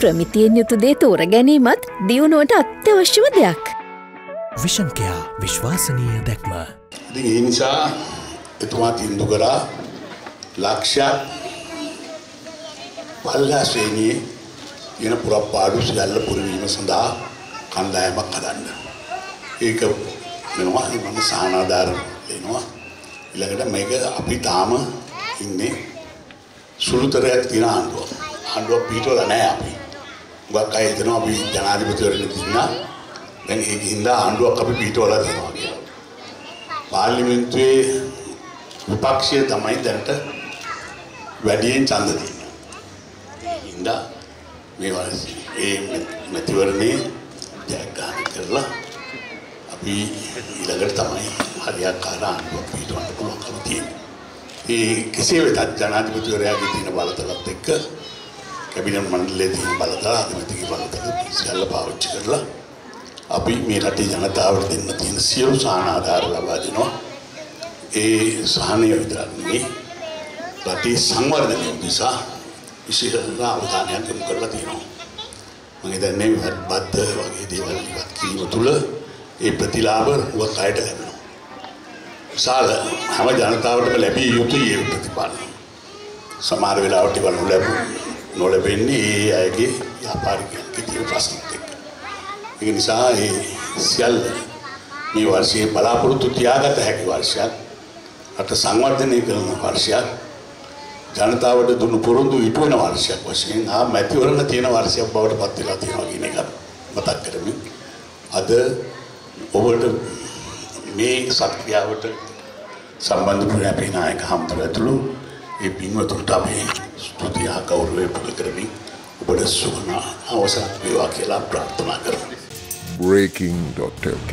ප්‍රමිතියෙන් යුතු දේ තෝර ගැනීමත් දියුණුවට අත්‍යවශ්‍යම දෙයක්. විෂන්කයා විශ්වාසනීය දැක්ම. ඉතින් ඒ නිසා එතුමා තින්දු කරා ලක්ෂයක් පල්ලා ශ්‍රේණියේ තියෙන පුරප්පාඩු සියල්ල පුරවීම සඳහා කණ්ඩායමක් හදන්න. ඒක වෙනවා මම සහනාධාර වෙනවා. ඊළඟට මේක අපි තාම ඉන්නේ සුළුතරයක් තියෙන ආණ්ඩුව. ආණ්ඩුව පිටවල නැහැ අපි. ගොඩක් අය හිතනවා අපි ජනාධිපතිවරයෙක් ඉන්නා. දැන් ඒක හින්දා ආණ්ඩුවක් අපි පිටවල තියෙනවා කියලා. පාර්ලිමේන්තුවේ විපක්ෂය තමයි දැනට වැඩියෙන් ඡන්ද දෙන්නේ. ඒ හින්දා මේ වර්ෂේ ඒ මැතිවරණේ ජයග්‍රහණය කරලා අපි ඊළඟට තමයි හරියාකාර ආණ්ඩුවක් පිටවන්න පුළුවන්කම තියෙන්නේ. ඒ කෙසේ වෙතත් ජනාධිපතිවරයාගේ තියෙන බලතලත් එක්ක කැබිනට් මණ්ඩලයේ තියෙන බලතල අගමැතිගේ බලතල සියල්ල පාවිච්චි කරලා අපි මේ රටේ ජනතාවට දෙන්න තියෙන සියලු සහන ආධාර ලබා දෙනවා. ඒ සහනය විතරක් නෙවෙයි රටේ සංවර්ධනය උදෙසා විශේෂ අවධානයක් යොමු කරලා තියෙනවා. මම හිතන්නේ බද්ද වගේ දේවල් ඉවත් කිරීම තුළ ඒ ප්‍රතිලාභ උගත් අයට ලැබෙනවා. විශාල හැම ජනතාවටම ලැබිය යුතුයි ඒ ප්‍රතිඵල. සමහර වෙලාවට ඒවා නොලැබු නොලැබෙන්නේ ඒ අයගේ ව්‍යාපාරිකයන්ගේ තියෙන ප්‍රශ්නත් එක්ක. ඒක නිසා ඒ සියල්ල මේ වර්ෂයේ බලාපොරොත්තු තියාගත හැකි වර්ෂයක්. රට සංවර්ධනය කරන වර්ෂයක්. ජනතාවට දුන්නු පොරොන්දු ඉටු වෙන වර්ෂයක් වශයෙන් ආ මැතිවරණ තියෙන වර්ෂයක් බවට පත් වෙලා තියෙනවා කියන එක මතක් කරමින් අද ඔබට මේ සත්ක්‍රියාවට සම්බන්ධ වුණ අපේ නායක හම්බුර ඇතුළු ඒ පින්වතුන්ට අපි ස්තුතිය හා ගෞරවය පුද කරමින් ඔබට සුබ අවසන් වේවා කියලා ප්‍රාර්ථනා කරමු. breaking.lk